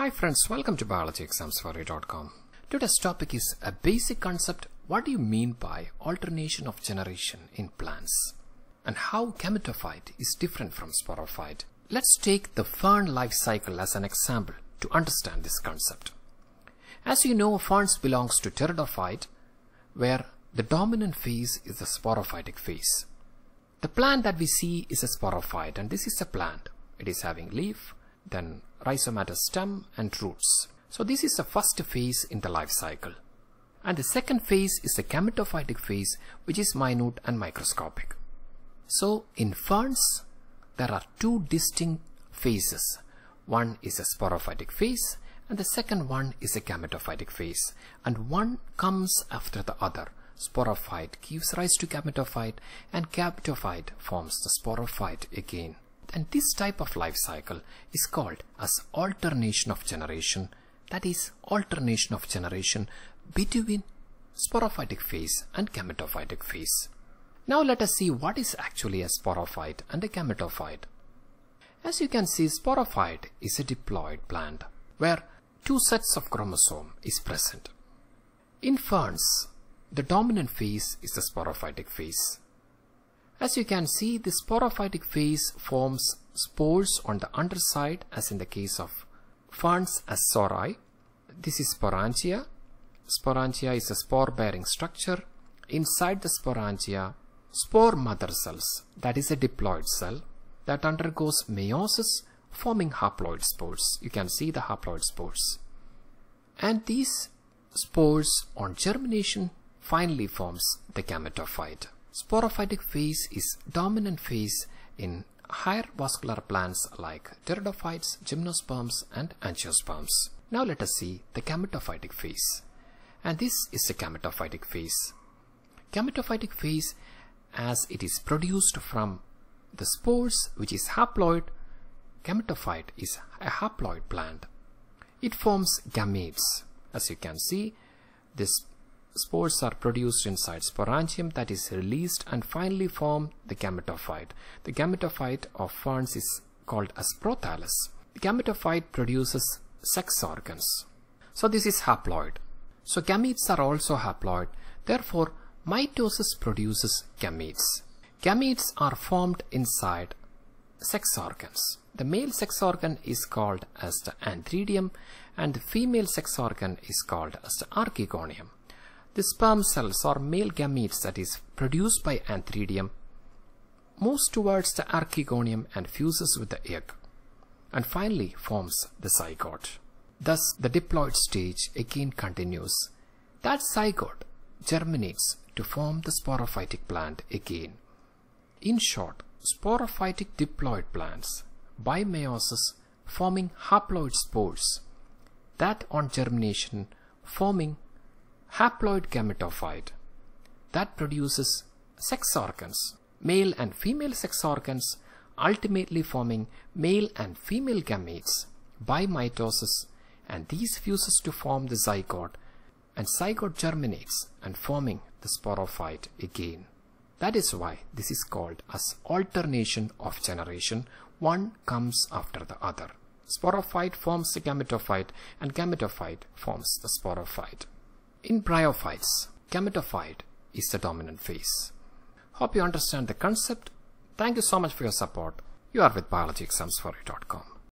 Hi friends, welcome to biologyexamsforyou.com. Today's topic is a basic concept. What do you mean by alternation of generation in plants? And how gametophyte is different from sporophyte? Let's take the fern life cycle as an example to understand this concept. As you know, ferns belongs to pteridophyte, where the dominant phase is the sporophytic phase. The plant that we see is a sporophyte and this is a plant. It is having leaf, then rhizomatous stem and roots. So this is the first phase in the life cycle. And the second phase is the gametophytic phase which is minute and microscopic. So in ferns there are two distinct phases. One is a sporophytic phase and the second one is a gametophytic phase and one comes after the other. Sporophyte gives rise to gametophyte and gametophyte forms the sporophyte again. And this type of life cycle is called as alternation of generation. That is alternation of generation between sporophytic phase and gametophytic phase. Now let us see what is actually a sporophyte and a gametophyte. As you can see, sporophyte is a diploid plant where two sets of chromosome is present. In ferns, the dominant phase is the sporophytic phase. As you can see, the sporophytic phase forms spores on the underside as in the case of ferns as sori. This is sporangia. Sporangia is a spore-bearing structure. Inside the sporangia, spore mother cells, that is a diploid cell, that undergoes meiosis forming haploid spores. You can see the haploid spores. And these spores on germination finally forms the gametophyte. Sporophytic phase is dominant phase in higher vascular plants like pteridophytes, gymnosperms and angiosperms. Now let us see the gametophytic phase. And this is the gametophytic phase. Gametophytic phase as it is produced from the spores which is haploid, gametophyte is a haploid plant. It forms gametes. As you can see, this spores are produced inside sporangium that is released and finally form the gametophyte. The gametophyte of ferns is called as prothallus. The gametophyte produces sex organs. So this is haploid. So gametes are also haploid. Therefore, mitosis produces gametes. Gametes are formed inside sex organs. The male sex organ is called as the antheridium and the female sex organ is called as the archegonium. The sperm cells or male gametes that is produced by antheridium moves towards the archegonium and fuses with the egg and finally forms the zygote. Thus the diploid stage again continues. That zygote germinates to form the sporophytic plant again. In short, sporophytic diploid plants by meiosis forming haploid spores that on germination forming haploid gametophyte that produces sex organs, male and female sex organs, ultimately forming male and female gametes by mitosis and these fuses to form the zygote and zygote germinates and forming the sporophyte again. That is why this is called as alternation of generation. One comes after the other. Sporophyte forms the gametophyte and gametophyte forms the sporophyte. In bryophytes, gametophyte is the dominant phase. Hope you understand the concept. Thank you so much for your support. You are with biologyexamsforyou.com.